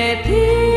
repeat.